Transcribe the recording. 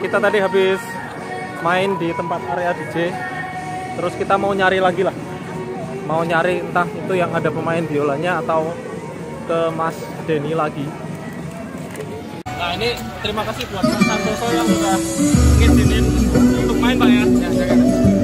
kita tadi habis main di tempat area DJ. Terus kita mau nyari lagi lah. Mau nyari entah itu yang ada pemain biolanya atau ke Mas Denny lagi. Nah ini terima kasih buat Mas Santoso yang sudah ngizinin untuk main Pak ya. Ya, ya.